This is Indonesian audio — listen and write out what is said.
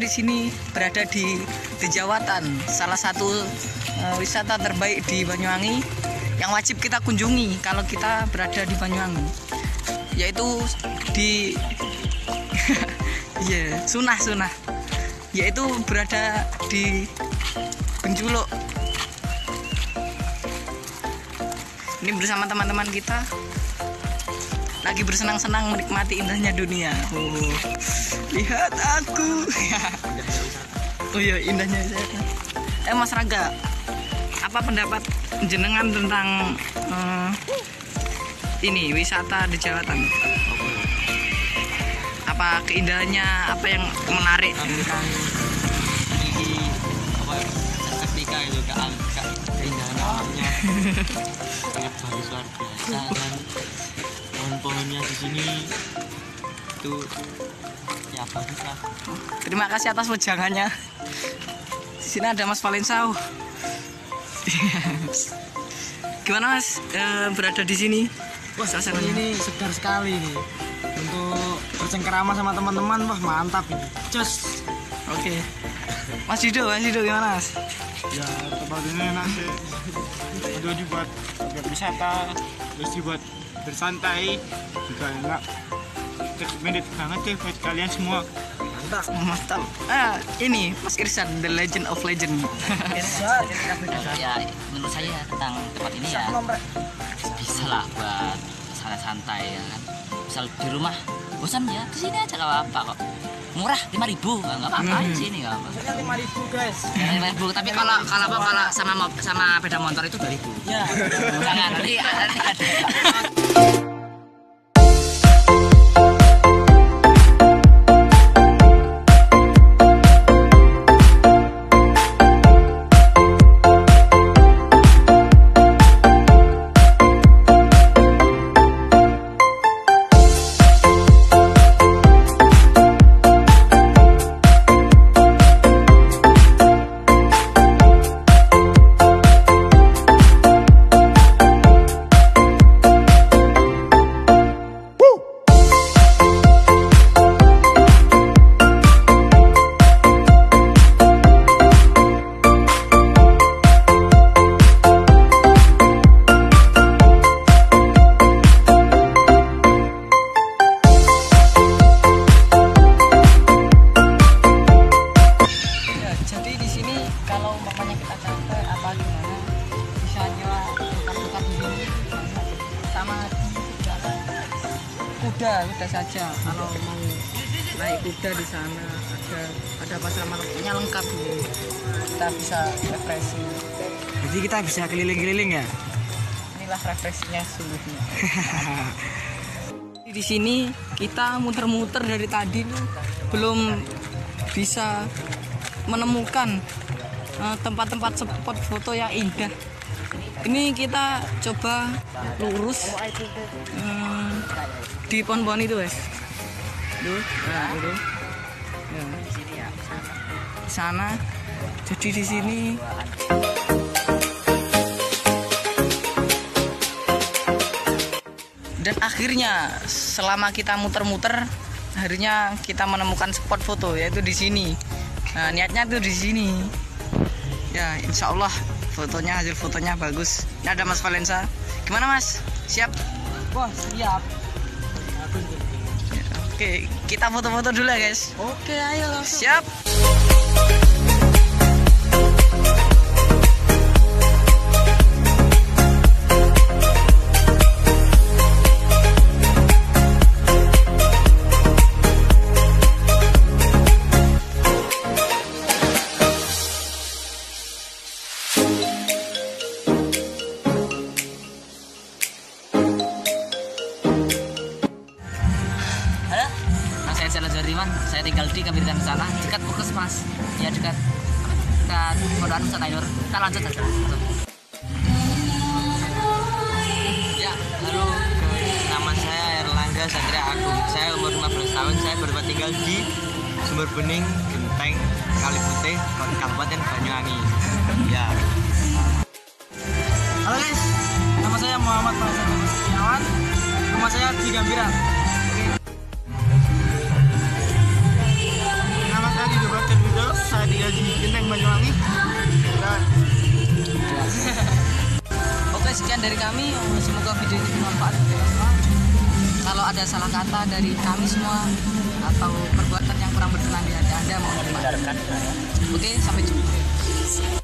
di sini berada di Dejawatan, salah satu eh, wisata terbaik di Banyuwangi yang wajib kita kunjungi kalau kita berada di Banyuwangi. Yaitu di Iya, sunah-sunah. Yaitu berada di Benculuk. Ini bersama teman-teman kita lagi bersenang-senang menikmati indahnya dunia. Oh, lihat aku. oh iya, indahnya saya. Eh Mas Raga, apa pendapat jenengan tentang eh, ini wisata di Jawatan? Apa keindahannya? Apa yang menarik? memiliki apa seketika itu ke ke keindahan alamnya bagus luar biasa dan pohon-pohonnya di sini itu ya bagus lah Terima kasih atas wejangannya. Di sini ada Mas Valensau. Gimana Mas eh, berada di sini? Wah, Suasananya. ini segar sekali nih. Untuk bercengkerama sama teman-teman, wah mantap ini. Cus. Oke. Mas Dido, Mas Dido gimana Mas? ya tempat ini enak sih udah dibuat buat wisata terus dibuat bersantai juga enak recommended banget deh buat kalian semua Mantap. Oh, mantap. Ah, ini Mas Irsan, The Legend of Legend. ya menurut saya tentang tempat ini ya bisa lah buat santai-santai ya kan misal di rumah bosan ya ke sini aja gak apa-apa kok murah lima ribu. Nggak apa-apa. Di sini nggak apa lima ribu guys. lima ribu. Tapi kalau kalau apa kalau sama sama sepeda motor itu dua ribu. Ya. jangan nanti nanti ada sini kalau umpamanya kita capek apa gimana? Bisa nyewa tempat-tempat di sini sama di kuda kuda saja. Kalau mau naik kuda di sana ada ada pasar-pasarnya lengkap ini kita bisa refreshing. Jadi kita bisa keliling-keliling ya. inilah refreshingnya sungguhnya. Di sini kita muter-muter dari tadi tuh belum bisa menemukan eh, tempat-tempat spot foto yang indah. Ini kita coba lurus eh, di pohon-pohon itu guys Tuh, nah, ya. Sana. Jadi di sini. Dan akhirnya selama kita muter-muter akhirnya kita menemukan spot foto yaitu di sini nah, niatnya tuh di sini. Ya insya Allah fotonya hasil fotonya bagus. Ini ada Mas Valensa gimana Mas? Siap? Wah, siap. Ya, oke kita foto-foto dulu ya guys. Oke, ayo langsung. siap Sela Jariman, saya tinggal di Kebiritan sana, dekat Puskesmas, ya dekat dekat Pondok Nusa Tayur. Kita lanjut aja. ya halo nama saya Erlangga Satria Agung saya umur 15 tahun saya bertempat tinggal di Sumber Bening Genteng Kali Putih Kabupaten Banyuwangi ya Halo guys, nama saya Muhammad Faisal Setiawan. Rumah saya di Gambiran. Banyuwangi dan Oke sekian dari kami semoga video ini bermanfaat kalau ada salah kata dari kami semua atau perbuatan yang kurang berkenan di hati Anda mohon dimaafkan. Oke, sampai jumpa.